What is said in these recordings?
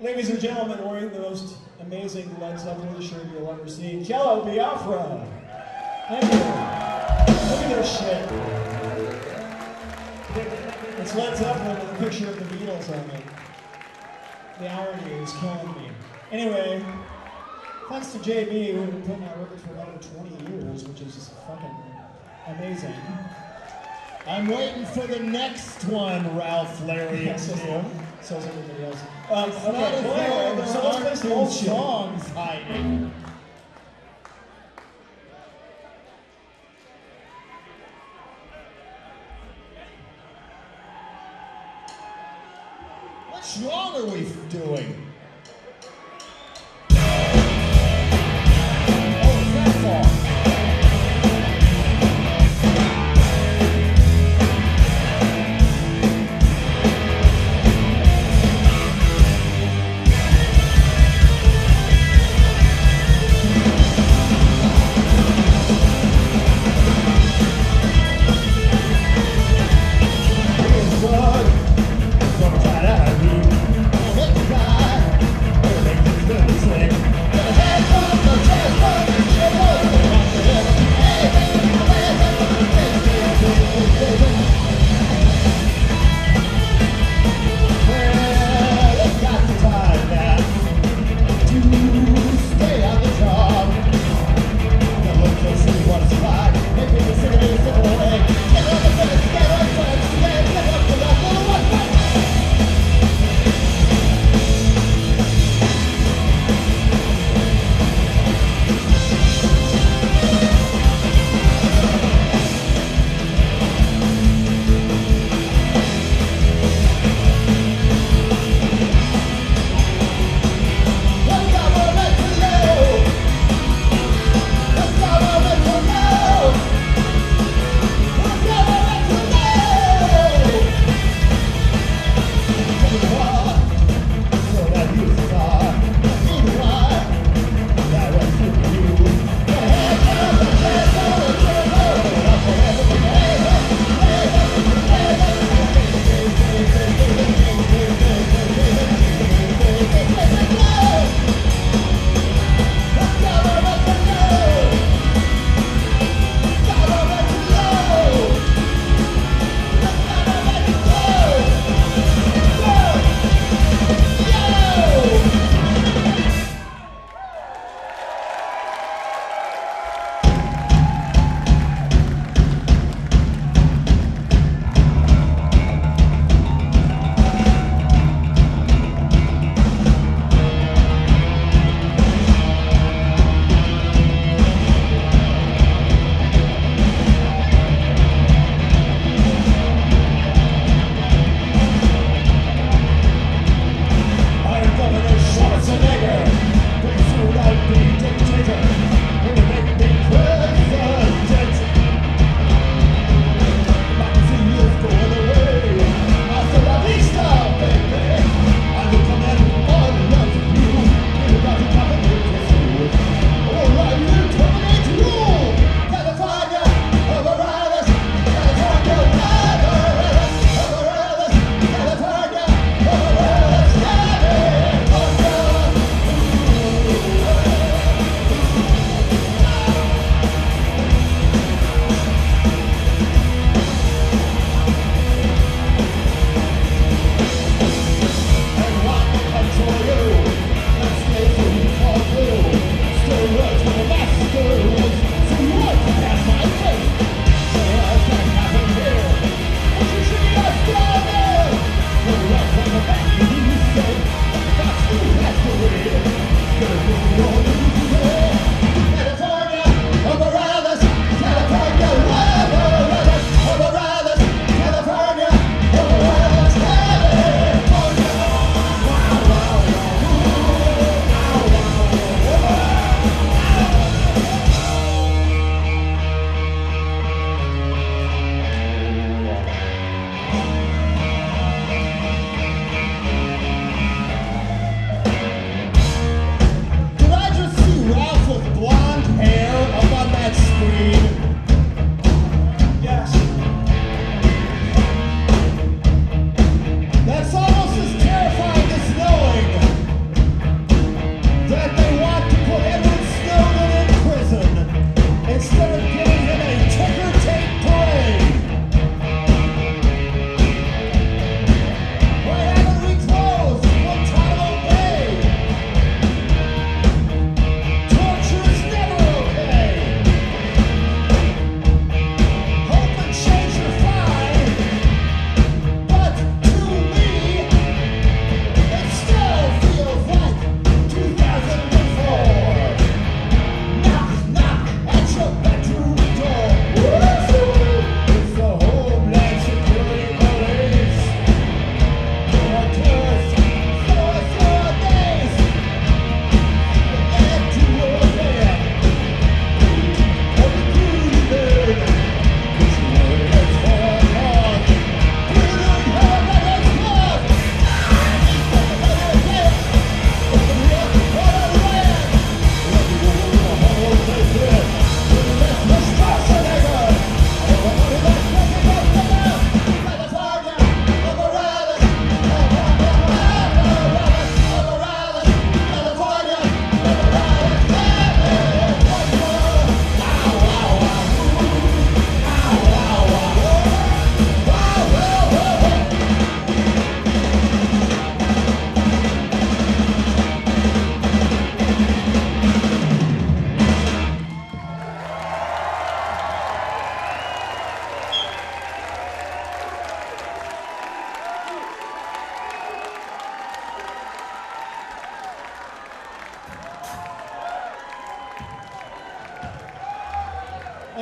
Ladies and gentlemen, wearing the most amazing Led Zeppelin shirt you'll ever see, Jello Biafra. Thank you. Look at this shit. It's Led Zeppelin with a picture of the Beatles on it. The irony is killing me. Anyway, thanks to JB, who's been putting out records for another 20 years, which is just fucking amazing. I'm waiting for the next one, Ralph Larry. Yes, and yes, Tim. So is everybody else. Um, It's okay, not as well, there so let's play some songs hiding. What song are we doing?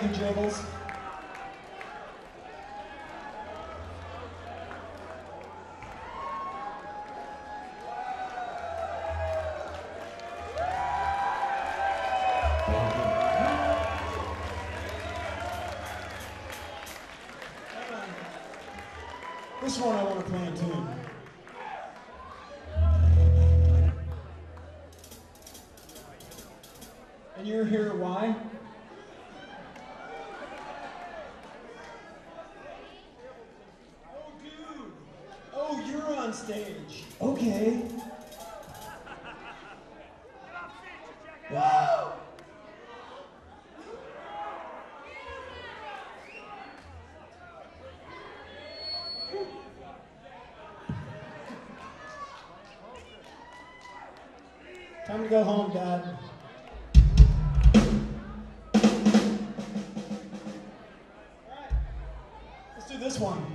Thank you, Jibbles. This one I want to play in tune. And you're here why? Time to go home, Dad. All right. Let's do this one.